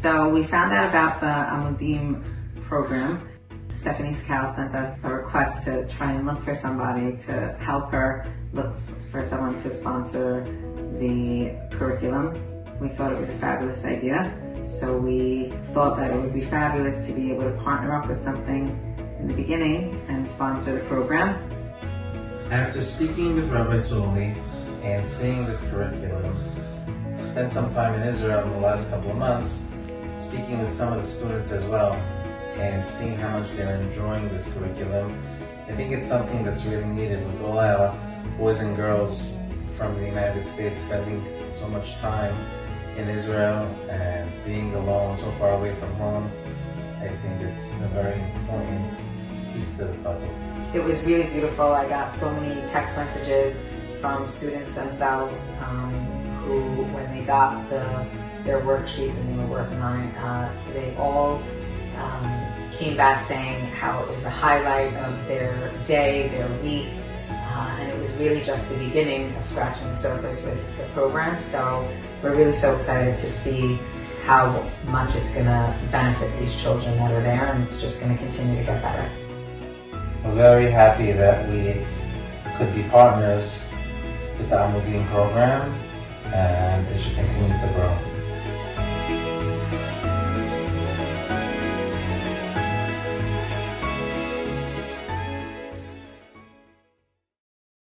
So we found out about the Amudim program. Stephanie Sakal sent us a request to try and look for somebody to help her look for someone to sponsor the curriculum. We thought it was a fabulous idea. So we thought that it would be fabulous to be able to partner up with something in the beginning and sponsor the program. After speaking with Rabbi Soli and seeing this curriculum, I spent some time in Israel in the last couple of months speaking with some of the students as well and seeing how much they're enjoying this curriculum. I think it's something that's really needed with all our boys and girls from the United States spending so much time in Israel and being alone so far away from home. I think it's a very important piece to the puzzle. It was really beautiful. I got so many text messages from students themselves um, who, when they got the their worksheets and they were working on it, uh, they all um, came back saying how it was the highlight of their day, their week, uh, and it was really just the beginning of scratching the surface with the program. So we're really so excited to see how much it's going to benefit these children that are there, and it's just going to continue to get better. We're very happy that we could be partners with the Amudim program, and uh, it should continue to grow.